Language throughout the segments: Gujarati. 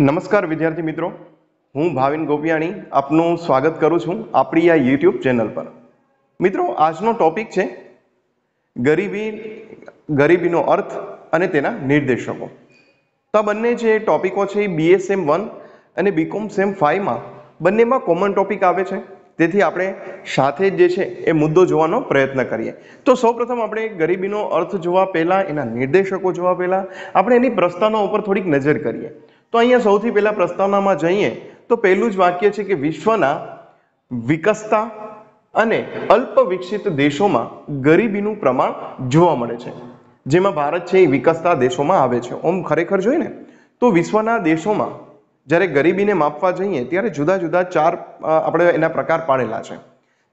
નમસ્કાર વિદ્યાર્થી મિત્રો. હું ભાવિન ગોપિયાણી આપનું સ્વાગત કરું છું આપણી આ યુટ્યુબ ચેનલ પર. મિત્રો, આજનો ટોપિક છે ગરીબી, ગરીબીનો અર્થ અને તેના નિર્દેશકો. તો બંને જે ટોપિકો છે એ બીએસએમ વન અને બીકોમ સેમ ફાઈવમાં બંનેમાં કોમન ટોપિક આવે છે. તેથી આપણે સાથે જ જે છે એ મુદ્દો જોવાનો પ્રયત્ન કરીએ. તો સૌપ્રથમ આપણે ગરીબીનો અર્થ જોવા પહેલાં, એના નિર્દેશકો જોવા પહેલાં, આપણે એની પ્રસ્તાવના ઉપર થોડીક નજર કરીએ. તો અહીંયા સૌથી પહેલા પ્રસ્તાવનામાં જઈએ તો પહેલું જ વાક્ય છે કે વિશ્વના વિકસતા અને અલ્પ વિકસિત દેશોમાં ગરીબીનું પ્રમાણ જોવા મળે છે. જેમાં ભારત છે એ વિકસતા દેશોમાં આવે છે. ઓમ ખરેખર જોઈએ ને, તો વિશ્વના દેશોમાં જ્યારે ગરીબીને માપવા જઈએ ત્યારે જુદા જુદા ચાર આપણે એના પ્રકાર પાડેલા છે.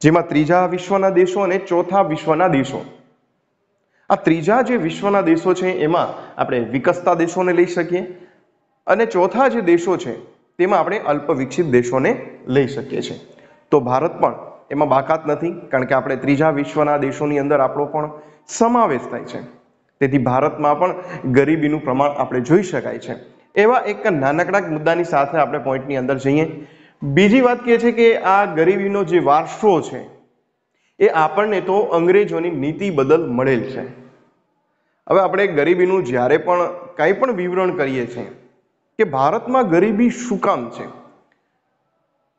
જેમાં ત્રીજા વિશ્વના દેશો અને ચોથા વિશ્વના દેશો. આ ત્રીજા જે વિશ્વના દેશો છે એમાં આપણે વિકસતા દેશોને લઈ શકીએ અને ચોથા જે દેશો છે, તેમાં આપણે અલ્પ વિકસિત દેશોને લઈ શકીએ છીએ. તો ભારત પણ એમાં બાકાત નથી, કારણ કે આપણે ત્રીજા વિશ્વના દેશોની અંદર આપણો પણ સમાવેશ થાય છે. તેથી ભારતમાં પણ ગરીબીનું પ્રમાણ આપણે જોઈ શકાય છે. એવા એક નાનકડા મુદ્દાની સાથે આપણે પોઈન્ટની અંદર જઈએ. બીજી વાત કહે છે કે આ ગરીબીનો જે વારસો છે, એ આપણને તો અંગ્રેજોની નીતિ બદલ મળેલ છે. હવે આપણે ગરીબીનું જ્યારે પણ કંઈ પણ વિવરણ કરીએ છીએ કે ભારતમાં ગરીબી શું કામ છે?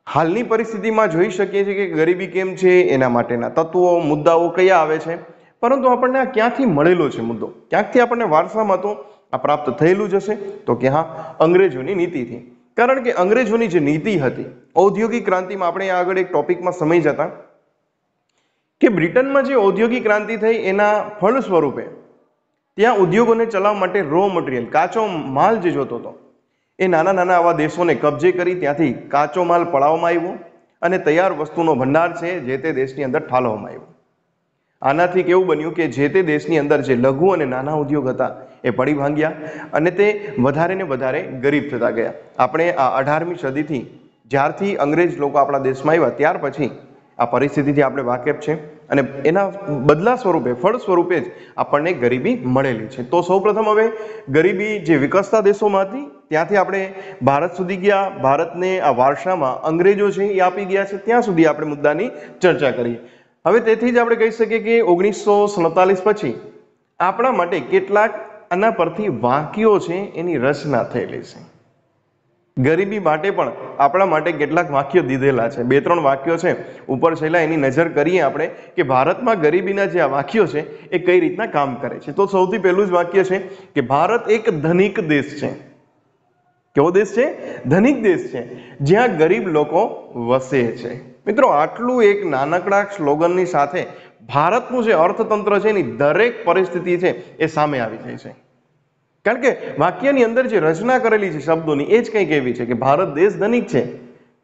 હાલની પરિસ્થિતિમાં જોઈ શકીએ છીએ કે ગરીબી કેમ છે, એના માટેના તત્વો, મુદ્દાઓ કયા આવે છે? પરંતુ આપણને આ ક્યાંથી મળેલો છે મુદ્દો? ક્યાંકથી આપણને વારસામાં તો આ પ્રાપ્ત થયેલું જ હશે? તો કે હા, અંગ્રેજોની નીતિથી. કારણ કે અંગ્રેજોની જે નીતિ હતી, ઔદ્યોગિક ક્રાંતિમાં આપણે આગળ એક ટોપિકમાં સમય જતા કે બ્રિટનમાં જે ઔદ્યોગિક ક્રાંતિ થઈ, એના ફળ સ્વરૂપે ત્યાં ઉદ્યોગોને ચલાવવા માટે રો મટીરિયલ કાચો માલ જે જોતો હતો એ નાના નાના આવા દેશોને કબજે કરી ત્યાંથી કાચો માલ પડાવવામાં આવ્યો અને તૈયાર વસ્તુનો ભંડાર છે જે તે દેશની અંદર ઠાલવવામાં આવ્યો. આનાથી કેવું બન્યું કે જે તે દેશની અંદર જે લઘુ અને નાના ઉદ્યોગ હતા એ પડી ભાંગ્યા અને તે વધારે ને વધારે ગરીબ થતા ગયા. આપણે આ અઢારમી સદીથી જ્યારથી અંગ્રેજ લોકો આપણા દેશમાં આવ્યા ત્યાર પછી આ પરિસ્થિતિથી આપણે વાકેફ છે અને એના બદલા સ્વરૂપે, ફળ સ્વરૂપે જ આપણને ગરીબી મળેલી છે. તો સૌપ્રથમ હવે ગરીબી જે વિકસતા દેશોમાં હતી ત્યાંથી આપણે ભારત સુધી ગયા, ભારતને આ વારસામાં અંગ્રેજો છે એ આપી ગયા છે, ત્યાં સુધી આપણે મુદ્દાની ચર્ચા કરીએ હવે તેથી જ આપણે કહી શકીએ કે ઓગણીસો સડતાલીસ પછી આપણા માટે કેટલાક આના પરથી વાક્યો છે એની રચના થયેલી છે. ગરીબી માટે પણ આપણા માટે કેટલાક વાક્યો દીધેલા છે. બે ત્રણ વાક્યો છે. ઉપર છેલ્લા એની નજર કરીએ આપણે કે ભારતમાં ગરીબીના જે આ વાક્યો છે એ કઈ રીતના કામ કરે છે. તો સૌથી પહેલું જ વાક્ય છે કે ભારત એક ધનિક દેશ છે. કેવો દેશ છે? ધનિક દેશ છે, જ્યાં ગરીબ લોકો વસે છે. મિત્રો, આટલું એક નાનકડા સ્લોગનની સાથે ભારતનું જે અર્થતંત્ર છે, એની દરેક પરિસ્થિતિ છે, એ સામે આવી જાય છે. કારણ કે વાક્યની અંદર જે રચના કરેલી છે શબ્દોની, એ જ કંઈક એવી છે કે ભારત દેશ ધનિક છે,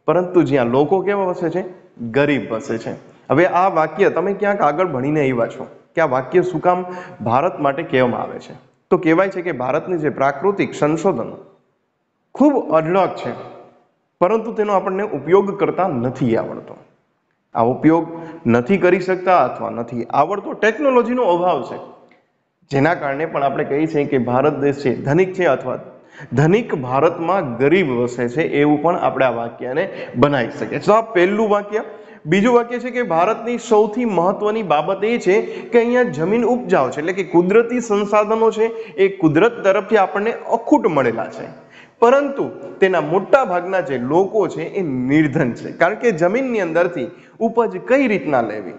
પરંતુ જ્યાં લોકો કેવા વસે છે? ગરીબ વસે છે. હવે આ વાક્ય તમે ક્યાંક આગળ ભણીને આવ્યા છો કે આ વાક્ય શું કામ ભારત માટે કહેવામાં આવે છે? તો કહેવાય છે કે ભારતની જે પ્રાકૃતિક સંશોધનો ખૂબ અઢળક છે. પરંતુ તેનો આપણને ઉપયોગ કરતા નથી આવડતો. આ ઉપયોગ નથી કરી શકતા અથવા નથી આવડતો ટેકનોલોજીનો અભાવ છે. જેના કારણે પણ આપણે કહીએ છીએ કે ભારત દેશ છે, ધનિક છે અથવા ધનિક ભારતમાં ગરીબ વસે છે એવું પણ આપણે આ વાક્યને બનાવી શકીએ તો આ પહેલું વાક્ય. બીજું વાક્ય છે કે ભારતની સૌથી મહત્વની બાબત એ છે કે અહીંયા જમીન ઉપજાવ છે. એટલે કે કુદરતી સંસાધનો છે એ કુદરત તરફથી આપણને અખૂટ મળેલા છે. પરંતુ તેના મોટા ભાગના જે લોકો છે એ નિર્ધન છે. કારણ કે જમીનની અંદરથી ઉપજ કઈ રીતના લેવી?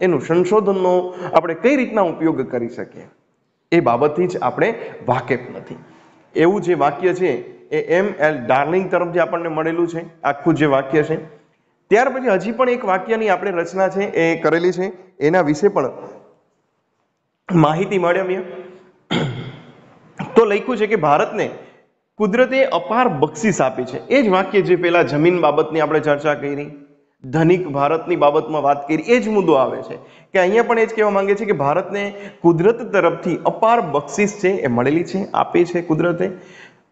એનું સંશોધનનો આપણે કઈ રીતના ઉપયોગ કરી શકીએ? એ બાબતથી જ આપણે વાકેફ નથી. એવું જે વાક્ય છે એ એમ એલ ડાર્લિંગ તરફથી આપણને મળેલું છે, આખું જે વાક્ય છે. ત્યાર પછી હજી પણ એક વાક્યની આપણે રચના છે એ કરેલી છે. એના વિશે પણ માહિતી મળે મેં તો લખ્યું છે કે ભારતને કુદરતે અપાર બક્ષિસ આપી છે. એ જ વાક્ય જે પેલા જમીન બાબતની આપણે ચર્ચા કરી, ધનિક ભારતની બાબતમાં વાત કરી, એ જ મુદ્દો આવે છે. કે અહીંયા પણ એ જ કહેવા માંગે છે કે ભારતને કુદરત તરફથી અપાર બક્ષિસ છે એ મળેલી છે, આપે છે કુદરતે.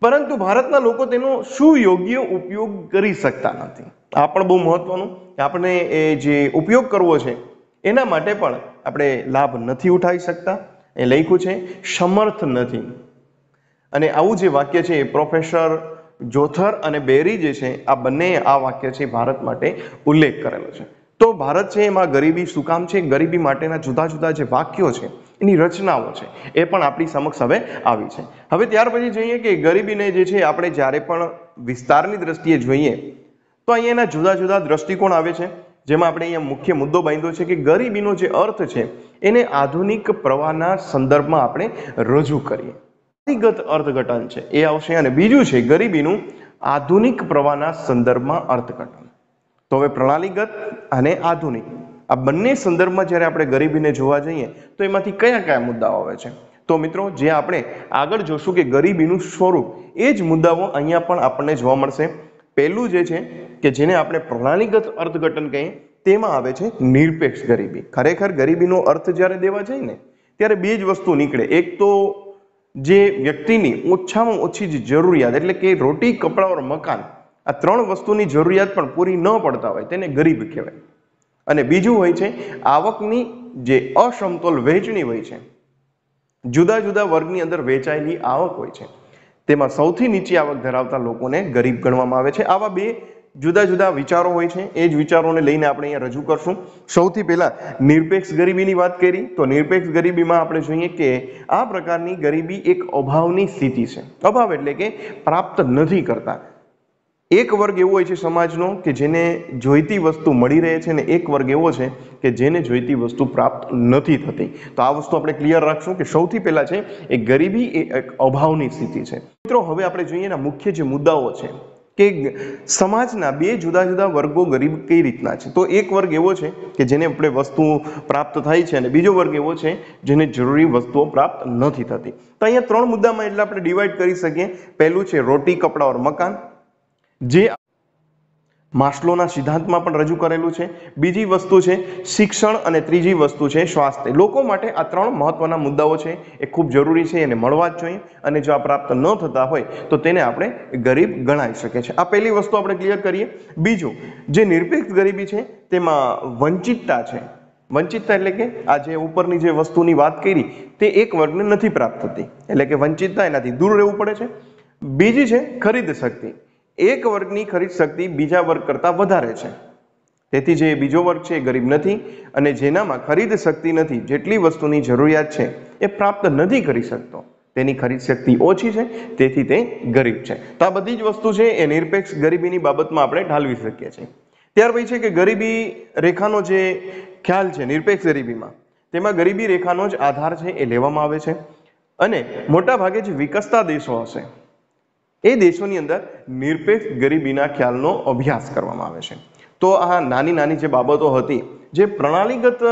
પરંતુ ભારતના લોકો તેનો શું યોગ્ય ઉપયોગ કરી શકતા નથી. આ પણ બહુ મહત્વનું કે આપણે એ જે ઉપયોગ કરવો છે, એના માટે પણ આપણે લાભ નથી ઉઠાવી શકતા. એ લખ્યું છે, સમર્થ નથી. અને આવું જે વાક્ય છે એ પ્રોફેસર જોથર અને બેરી જે છે, આ બંને આ વાક્ય છે ભારત માટે ઉલ્લેખ કરેલો છે. તો ભારત છે એમાં ગરીબી શું કામ છે? ગરીબી માટેના જુદા જુદા જે વાક્યો છે, એની રચનાઓ છે, એ પણ આપણી સમક્ષ હવે આવી છે. હવે ત્યાર પછી જોઈએ કે ગરીબીને જે છે, આપણે જ્યારે પણ વિસ્તારની દ્રષ્ટિએ જોઈએ, તો અહીંયા એના જુદા જુદા દ્રષ્ટિકોણ આવે છે. જેમાં આપણે અહીંયા મુખ્ય મુદ્દો બાંધ્યો છે કે ગરીબીનો જે અર્થ છે, એને આધુનિક પ્રવાહના સંદર્ભમાં આપણે રજૂ કરીએ. વ્યક્તિગત અર્થઘટન છે. એ આવશે અને બીજું છે, ગરીબીનું આધુનિક પ્રવાહના સંદર્ભમાં અર્થઘટન. તો હવે પ્રણાલીગત અને આધુનિક. આ બંને સંદર્ભમાં જ્યારે આપણે ગરીબીને જોવા જઈએ, તો એમાંથી કયા કયા મુદ્દાઓ આવે છે? તો મિત્રો, જે આપણે આગળ જોશું કે ગરીબીનું સ્વરૂપ, એ જ મુદ્દાઓ અહીંયા પણ આપણને જોવા મળશે. પહેલું જે છે કે જેને આપણે પ્રણાલીગત અર્થઘટન કહીએ, તેમાં આવે છે નિરપેક્ષ ગરીબી. ખરેખર ગરીબીનો અર્થ જ્યારે દેવા જાય ને, ત્યારે બે જ વસ્તુ નીકળે. એક તો જે વ્યક્તિની ઓછામાં ઓછી જે જરૂરિયાત, એટલે કે રોટી, કપડાં મકાન, આ ત્રણ વસ્તુની જરૂરિયાત પણ પૂરી ન પડતા હોય, તેને ગરીબ કહેવાય. અને બીજું હોય છે, આવકની જે અસમતોલ વહેંચણી હોય છે, જુદા જુદા વર્ગની અંદર વેચાયેલી આવક હોય છે, તેમાં સૌથી નીચી આવક ધરાવતા લોકોને ગરીબ ગણવામાં આવે છે. આવા બે જુદા જુદા વિચારો હોય છે, એ જ વિચારોને લઈને આપણે અહીંયા રજૂ કરશું. સૌથી પહેલા નિરપેક્ષ ગરીબીની વાત કરી, તો નિરપેક્ષ ગરીબીમાં આપણે જોઈએ કે આ પ્રકારની ગરીબી એક અભાવની સ્થિતિ છે. અભાવ એટલે કે પ્રાપ્ત નથી કરતા. એક વર્ગ એવો હોય છે સમાજનો કે જેને જોઈતી વસ્તુ મળી રહે છે અને એક વર્ગ એવો છે કે જેને જોઈતી વસ્તુ પ્રાપ્ત નથી થતી. તો આ વસ્તુ આપણે ક્લિયર રાખશું કે સૌથી પહેલાં છે એ ગરીબી એ એક અભાવની સ્થિતિ છે. મિત્રો, હવે આપણે જોઈએ એના મુખ્ય જે મુદ્દાઓ છે. કે સમાજના બે જુદા જુદા વર્ગો ગરીબ કઈ રીતના છે? તો એક વર્ગ એવો છે કે જેને આપણે વસ્તુઓ પ્રાપ્ત થાય છે અને બીજો વર્ગ એવો છે જેને જરૂરી વસ્તુઓ પ્રાપ્ત નથી થતી. તો અહીંયા ત્રણ મુદ્દામાં એટલે આપણે ડિવાઈડ કરી શકીએ. પહેલું છે રોટી, કપડાં ઓર મકાન. જે માસ્લોના સિદ્ધાંતમાં પણ રજૂ કરેલું છે. બીજી વસ્તુ છે, શિક્ષણ અને ત્રીજી વસ્તુ છે, સ્વાસ્થ્ય. લોકો માટે આ ત્રણ મહત્વના મુદ્દાઓ છે, એ ખૂબ જરૂરી છે, એને મળવા જ જોઈએ. અને જો આ પ્રાપ્ત ન થતા હોય, તો તેને આપણે ગરીબ ગણાઈ શકે છે આ પહેલી વસ્તુ આપણે ક્લિયર કરીએ. બીજું, જે નિરપેક્ષ ગરીબી છે, તેમાં વંચિતતા છે. વંચિતતા એટલે કે, આ જે ઉપરની જે વસ્તુની વાત કરી, તે એક વર્ગને નથી પ્રાપ્ત થતી. એટલે કે વંચિતતા એનાથી દૂર રહેવું પડે છે. બીજી છે, ખરીદ શક્તિ. એક વર્ગની ખરીદ શક્તિ બીજા વર્ગ કરતાં વધારે છે. તેથી જે બીજો વર્ગ છે એ ગરીબ નથી અને જેનામાં ખરીદ શક્તિ નથી, જેટલી વસ્તુની જરૂરિયાત છે, એ પ્રાપ્ત નથી કરી શકતો. તેની ખરીદ શક્તિ ઓછી છે, તેથી તે ગરીબ છે. તો આ બધી જ વસ્તુ છે એ નિરપેક્ષ ગરીબીની બાબતમાં આપણે ઢાલવી શકીએ છીએ. ત્યાર પછી છે કે ગરીબી રેખાનો જે ખ્યાલ છે, નિરપેક્ષ ગરીબીમાં, તેમાં ગરીબી રેખાનો જ આધાર છે એ લેવામાં આવે છે. અને મોટાભાગે જે વિકસતા દેશો હશે. એ દેશોની અંદર નિરપેક્ષ ગરીબીના ખ્યાલનો અભ્યાસ કરવામાં આવે છે. તો આ નાની નાની જે બાબતો હતી, જે પ્રણાલીગત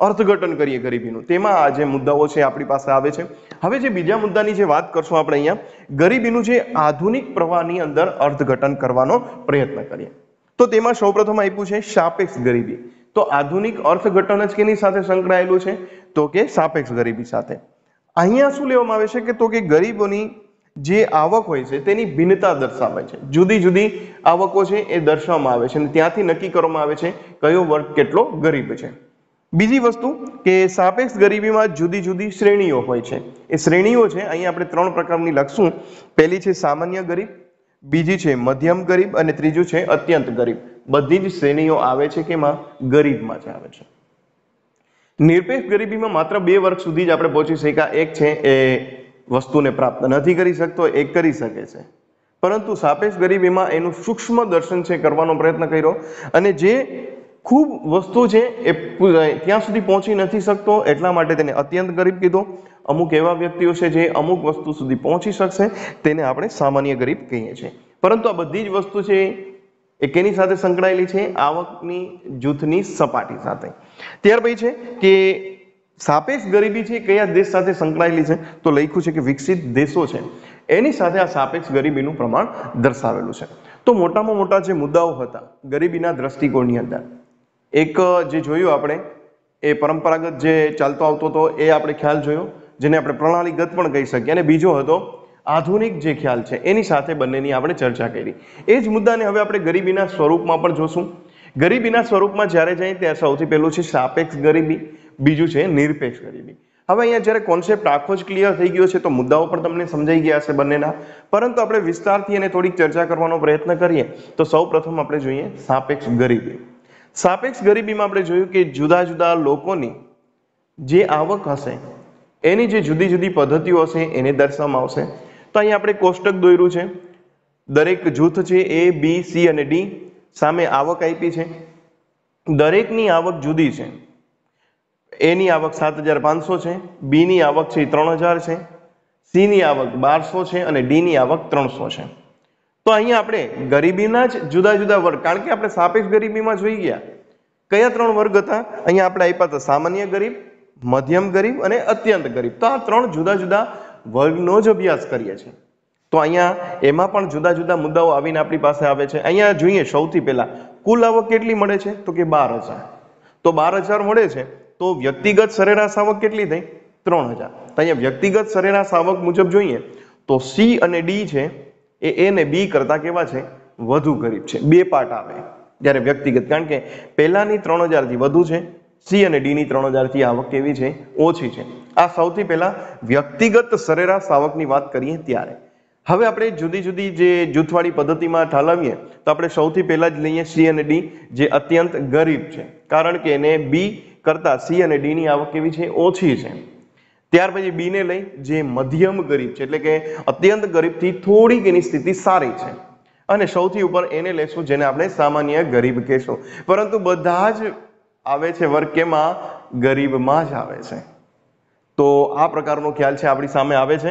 અર્થઘટન કરીએ ગરીબીનું, તેમાં આ જે મુદ્દાઓ છે આપણી પાસે આવે છે. હવે જે બીજા મુદ્દાની જે વાત કરશું આપણે અહીંયા, ગરીબીનું જે આધુનિક પ્રવાહની અંદર અર્થઘટન કરવાનો પ્રયત્ન કરીએ. તો તેમાં સૌપ્રથમ આપ્યું છે સાપેક્ષ ગરીબી. તો આધુનિક અર્થઘટન જ કેની સાથે સંકળાયેલું છે? તો કે સાપેક્ષ ગરીબી સાથે. અહીંયા શું લેવામાં આવે છે કે તો કે ગરીબોની જે આવક હોય છે તેની ભિન્નતા દર્શાવે છે. જુદી જુદી આવકો છે એ દર્શાવવામાં આવે છે અને ત્યાંથી નક્કી કરવામાં આવે છે કયો વર્ગ કેટલો ગરીબ છે. બીજી વસ્તુ કે સાપેક્ષ ગરીબીમાં જુદી જુદી શ્રેણીઓ હોય છે. એ શ્રેણીઓ છે, અહીંયા આપણે ત્રણ પ્રકારની લખશું. પહેલી છે સામાન્ય ગરીબ, બીજી છે મધ્યમ ગરીબ અને ત્રીજું છે અત્યંત ગરીબ. બધી જ શ્રેણીઓ આવે છે કે એમાં ગરીબમાં જ આવે છે. નિરપેક્ષ ગરીબીમાં માત્ર બે વર્ગ સુધી જ આપણે પહોંચી શક્યા. એક છે એ વસ્તુને પ્રાપ્ત નથી કરી શકતો એ કરી શકે છે. પરંતુ સાપેક્ષ ગરીબીમાં એનું સૂક્ષ્મ દર્શન છે કરવાનો પ્રયત્ન કર્યો અને જે ખૂબ વસ્તુ છે એ ત્યાં સુધી પહોંચી નથી શકતો, એટલા માટે તેને અત્યંત ગરીબ કીધો. અમુક એવા વ્યક્તિઓ છે જે અમુક વસ્તુ સુધી પહોંચી શકશે, તેને આપણે સામાન્ય ગરીબ કહીએ છીએ. પરંતુ આ બધી જ વસ્તુ છે એ કેની સાથે સંકળાયેલી છે? આવકની, જૂથની સપાટી સાથે. ત્યાર પછી છે કે સાપેક્ષ ગરીબી છે કયા દેશ સાથે સંકળાયેલી છે? તો લખ્યું છે કે વિકસિત દેશો છે. એની સાથે આ સાપેક્ષ ગરીબીનું પ્રમાણ દર્શાવેલું છે. તો મોટામાં મોટા જે મુદ્દાઓ હતા, ગરીબીના દ્રષ્ટિકોણની અંદર. એક, જે જોયું આપણે, એ પરંપરાગત જે ચાલતો આવતો હતો, એ આપણે ખ્યાલ જોયો, જેને આપણે પ્રણાલીગત પણ કહી શકીએ. અને બીજો હતો, આધુનિક જે ખ્યાલ છે, એની સાથે બંનેની આપણે ચર્ચા કરી. એ જ મુદ્દાને હવે આપણે ગરીબીના સ્વરૂપમાં પણ જોશું. ગરીબીના સ્વરૂપમાં જ્યારે જઈએ ત્યારે સૌથી પહેલું છે સાપેક્ષ ગરીબી. બીજું છે નિરપેક્ષ ગરીબી. હવે અહીંયા જ્યારે કોન્સેપ્ટ આખો જ ક્લિયર થઈ ગયો છે, તો મુદ્દાઓ પણ તમને સમજાઈ ગયા હશે બંનેના. પરંતુ આપણે વિસ્તારથી અને થોડીક ચર્ચા કરવાનો પ્રયત્ન કરીએ, તો સૌ આપણે જોઈએ સાપેક્ષ ગરીબી. સાપેક્ષ ગરીબીમાં આપણે જોયું કે જુદા જુદા લોકોની જે આવક હશે, એની જે જુદી જુદી પદ્ધતિઓ હશે, એને દર્શાવવામાં આવશે. તો અહીંયા આપણે કોષ્ટક દોર્યું છે. દરેક જૂથ છે એ, બી, સી અને ડી સામે આવક આપી છે. દરેકની આવક જુદી છે. એની આવક સાત હજાર પાંચસો છે, બીની આવક છે ત્રણ હજાર છે, સીની આવક બારસો છે અને ડીની આવક ત્રણસો છે. તો અહીંયા આપણે ગરીબીના જ જુદા જુદા વર્ગ, કારણ કે આપણે સાપેક્ષ ગરીબીમાં જોઈ ગયા. કયા ત્રણ વર્ગ હતા? અહીંયા આપણે આપ્યા હતા સામાન્ય ગરીબ, મધ્યમ ગરીબ અને અત્યંત ગરીબ. તો આ ત્રણ જુદા જુદા વર્ગનો જ અભ્યાસ કરીએ છીએ. તો અહીંયા એમાં પણ જુદા જુદા મુદ્દાઓ આવીને આપણી પાસે આવે છે. અહીંયા જોઈએ સૌથી પહેલા, કુલ આવક કેટલી મળે છે? તો કે બાર હજાર. તો બાર હજાર મળે છે. તો વ્યક્તિગત સરેરાશ આવક કેટલી થઈ? ત્રણ હજાર. તો અહીંયા વ્યક્તિગત સરેરાશ આવક મુજબ જોઈએ તો સી અને ડી છે એ એ ને બી કરતા કેવા છે? વધુ ગરીબ છે. બે પાર્ટ આવે. જ્યારે વ્યક્તિગત, કારણ કે પહેલાની ત્રણ હજારથી વધુ છે સી અને ડી ની ત્રણ હજારથી આવક કેવી છે? ઓછી છે. આ સૌથી પહેલા વ્યક્તિગત સરેરાશ આવકની વાત કરીએ ત્યારે. હવે આપણે જુદી જુદી જે જૂથવાળી પદ્ધતિમાં ઠાલવીએ, તો આપણે સૌથી પહેલા જ લઈએ સી અને ડી જે અત્યંત ગરીબ છે. કારણ કે એને બી કરતા સી અને ડી ની આવક કેવી છે? ઓછી છે. ત્યાર પછી બી ને લઈ, જે મધ્યમ ગરીબ છે, એટલે કે અત્યંત ગરીબથી થોડીક એની સ્થિતિ સારી છે. અને સૌથી ઉપર એને લેશું જેને આપણે સામાન્ય ગરીબ કહેશું. પરંતુ બધા જ આવે છે વર્ગ કેમાં ગરીબમાં જ આવે છે. તો આ પ્રકારનો ખ્યાલ છે આપણી સામે આવે છે.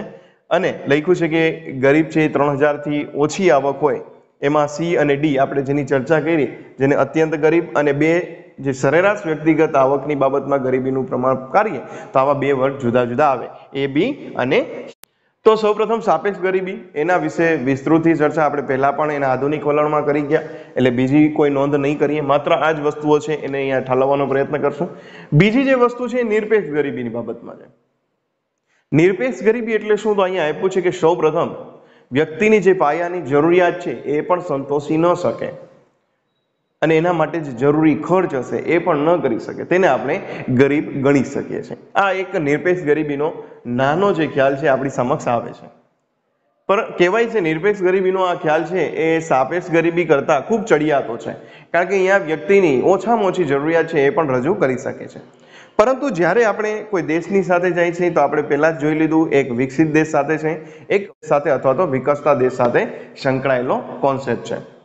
અને લખ્યું છે કે ગરીબ છે એ ત્રણ હજારથી ઓછી આવક હોય. એમાં સી અને ડી આપણે જેની ચર્ચા કરી, જેને અત્યંત ગરીબ અને બે જે સરેરાશ વ્યક્તિગત આવકની બાબતમાં ગરીબીનું પ્રમાણ કાઢીએ, તો આવા બે વર્ગ જુદા જુદા આવે. એ બી અને તો સૌપ્રથમ સાપેક્ષ ગરીબી, એના વિશે વિસ્તૃતથી ચર્ચા આપણે પહેલાં પણ એના આધુનિક વલણમાં કરી ગયા. એટલે બીજી કોઈ નોંધ નહીં કરીએ, માત્ર આ જ વસ્તુઓ છે, એને અહીંયા ઠાલવવાનો પ્રયત્ન કરશું. બીજી જે વસ્તુ છે એ નિરપેક્ષ ગરીબીની બાબતમાં છે. નિરપેક્ષ ગરીબી એટલે શું? તો અહીંયા આપ્યું છે કે સૌપ્રથમ વ્યક્તિની જે પાયાની જરૂરિયાત છે, એ પણ સંતોષી ન શકે. અને એના માટે જે જરૂરી ખર્ચ હશે એ પણ ન કરી શકે. તેને આપણે ગરીબ ગણી શકીએ છીએ. આ એક નિરપેક્ષ ગરીબીનો નાનો જે ખ્યાલ છે આપણી સમક્ષ આવે છે. પણ કહેવાય છે નિરપેક્ષ ગરીબીનો આ ખ્યાલ છે એ સાપેક્ષ ગરીબી કરતાં ખૂબ ચડિયાતો છે. કારણ કે અહીંયા વ્યક્તિની ઓછામાં ઓછી જરૂરિયાત છે એ પણ રજૂ કરી શકે છે. પરંતુ જ્યારે આપણે કોઈ દેશની સાથે જાય છે તો આપણે પહેલાં જ જોઈ લીધું એક વિકસિત દેશ સાથે છે, એક સાથે અથવા તો વિકસતા દેશ સાથે સંકળાયેલો કોન્સેપ્ટ છે.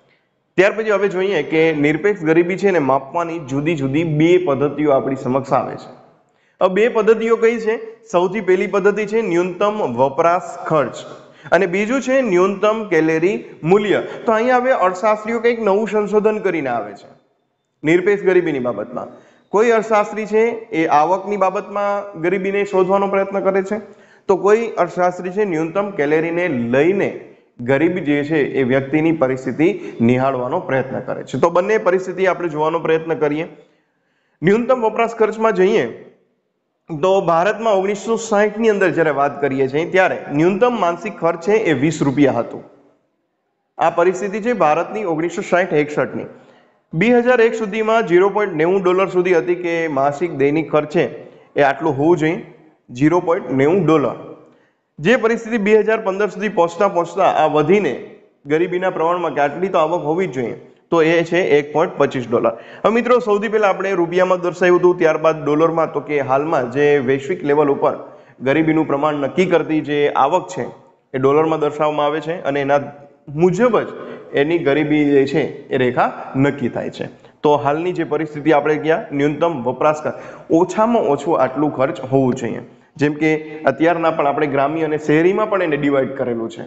ત્યાર પછી હવે જોઈએ કે નિરપેક્ષ ગરીબી છે ને માપવાની જુદી જુદી બે પદ્ધતિઓ આપણી સમક્ષ આવે છે. હવે બે પદ્ધતિઓ કઈ છે? સૌથી પહેલી પદ્ધતિ છે ન્યૂનતમ વપરાશ ખર્ચ. અને બીજું છે ન્યૂનતમ કેલેરી મૂલ્ય. તો અહીંયા હવે અર્થશાસ્ત્રીઓ કંઈક નવું સંશોધન કરીને આવે છે. નિરપેક્ષ ગરીબીની બાબતમાં. કોઈ અર્થશાસ્ત્રી છે એ આવકની બાબતમાં ગરીબીને શોધવાનો પ્રયત્ન કરે છે? તો કોઈ અર્થશાસ્ત્રી છે ન્યૂનતમ કેલેરીને લઈને ગરીબ જે છે એ વ્યક્તિની પરિસ્થિતિ નિહાળવાનો પ્રયત્ન કરે છે. તો બંને પરિસ્થિતિ આપણે જોવાનો પ્રયત્ન કરીએ. ન્યૂનતમ વપરાશ ખર્ચમાં જઈએ, તો ભારતમાં ઓગણીસો સાહીઠની અંદર જ્યારે વાત કરીએ છીએ, ત્યારે ન્યૂનતમ માનસિક ખર્ચ છે એ વીસ રૂપિયા હતું. આ પરિસ્થિતિ છે ભારતની ઓગણીસો સાહીઠ એકસઠની. બે હજાર એક સુધીમાં ઝીરો પોઈન્ટ નેવું ડોલર સુધી હતી કે માસિક દૈનિક ખર્ચ છે એ આટલું હોવું જોઈએ. ઝીરો પોઈન્ટ નેવું ડોલર. જે પરિસ્થિતિ બે હજાર પંદર સુધી પહોંચતા પહોંચતા આ વધીને ગરીબીના પ્રમાણમાં કે આટલી તો આવક હોવી જ જોઈએ. તો એ છે એક પોઈન્ટ પચીસ ડોલર. હવે મિત્રો, સૌથી પહેલા આપણે રૂપિયામાં દર્શાવ્યું હતું, ત્યારબાદ ડોલરમાં, તો કે હાલમાં જે વૈશ્વિક લેવલ ઉપર ગરીબીનું પ્રમાણ નક્કી કરતી જે આવક છે, એ ડોલરમાં દર્શાવવામાં આવે છે અને એના મુજબ જ એની ગરીબી જે છે, એ રેખા નક્કી થાય છે. તો હાલની જે પરિસ્થિતિ આપણે ગયા ન્યૂનતમ વપરાશ ઓછામાં ઓછું આટલું ખર્ચ હોવું જોઈએ. જેમ કે અત્યારના પણ આપણે ગ્રામ્ય અને શહેરીમાં પણ એને ડિવાઈડ કરેલું છે.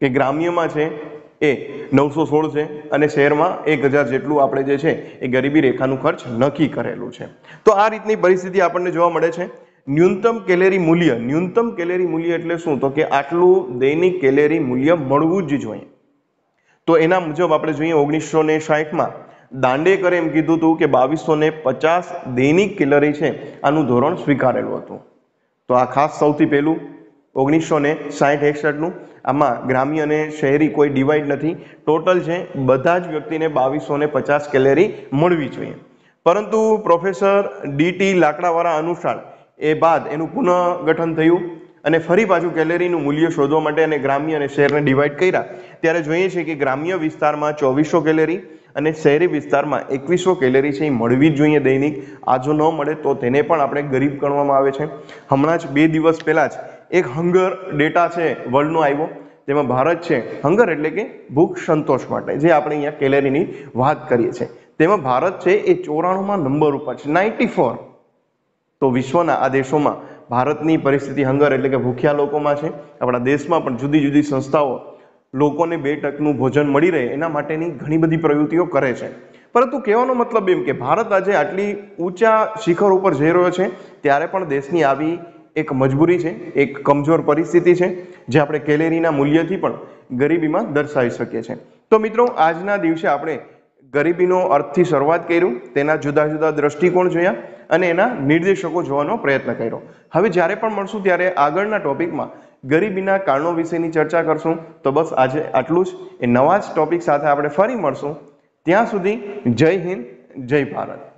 કે ગ્રામ્યમાં છે એ નવસો સોળ છે અને શહેરમાં એક હજાર જેટલું આપણે જે છે એ ગરીબી રેખાનું ખર્ચ નક્કી કરેલું છે. તો આ રીતની પરિસ્થિતિ આપણને જોવા મળે છે. ન્યૂનતમ કેલેરી મૂલ્ય, ન્યૂનતમ કેલેરી મૂલ્ય એટલે શું? તો કે આટલું દૈનિક કેલેરી મૂલ્ય મળવું જ જોઈએ. તો એના મુજબ આપણે જોઈએ ઓગણીસો ને સાહીઠમાં દાંડેકરે એમ કીધું હતું કે બાવીસો ને પચાસ દૈનિક કેલરી છે આનું ધોરણ સ્વીકારેલું હતું. આ ખાસ સૌથી પહેલું ઓગણીસો ને સાહીઠ એકસઠનું. આમાં ગ્રામ્ય અને શહેરી કોઈ ડિવાઈડ નથી. ટોટલ છે બધા જ વ્યક્તિને બાવીસો ને પચાસ કેલેરી મળવી જોઈએ. પરંતુ પ્રોફેસર ડીટી લાકડાવાળા અનુસાર એ બાદ એનું પુનઃગઠન થયું અને ફરી પાછું કેલેરીનું મૂલ્ય શોધવા માટે અને ગ્રામ્ય અને શહેરને ડિવાઈડ કર્યા. ત્યારે જોઈએ છે કે ગ્રામ્ય વિસ્તારમાં ચોવીસો કેલેરી અને શહેરી વિસ્તારમાં એકવીસો કેલેરી છે એ મળવી જ જોઈએ દૈનિક. આ જો ન મળે તો તેને પણ આપણે ગરીબ ગણવામાં આવે છે. હમણાં જ બે દિવસ પહેલાં જ એક હંગર ડેટા છે વર્લ્ડનો આવ્યો. તેમાં ભારત છે હંગર એટલે કે ભૂખ સંતોષ માટે, જે આપણે અહીંયા કેલેરીની વાત કરીએ છીએ. તેમાં ભારત છે એ ચોરાણુંમાં નંબર ઉપર છે નાઇન્ટી ફોર તો વિશ્વના આ દેશોમાં ભારતની પરિસ્થિતિ હંગર એટલે કે ભૂખ્યા લોકોમાં છે. આપણા દેશમાં પણ જુદી જુદી સંસ્થાઓ લોકોને બે ટકનું ભોજન મળી રહે, એના માટેની ઘણી બધી પ્રવૃત્તિઓ કરે છે. પરંતુ કહેવાનો મતલબ એમ કે ભારત આજે આટલી ઊંચા શિખર ઉપર જઈ રહ્યો છે, ત્યારે પણ દેશની આવી એક મજબૂરી છે, એક કમજોર પરિસ્થિતિ છે, જે આપણે કેલેરીના મૂલ્યથી પણ ગરીબીમાં દર્શાવી શકીએ છીએ. તો મિત્રો, આજના દિવસે આપણે ગરીબીનો અર્થથી શરૂઆત કર્યું, તેના જુદા જુદા દ્રષ્ટિકોણ જોયા અને એના નિર્દેશકો જોવાનો પ્રયત્ન કર્યો. હવે જ્યારે પણ મળશું ત્યારે આગળના ટોપિકમાં ગરીબીના કારણો વિશેની ચર્ચા કરશું. તો બસ આજે આટલું જ. એ નવા જ ટોપિક સાથે આપણે ફરી મળશું. ત્યાં સુધી જય હિન્દ, જય ભારત.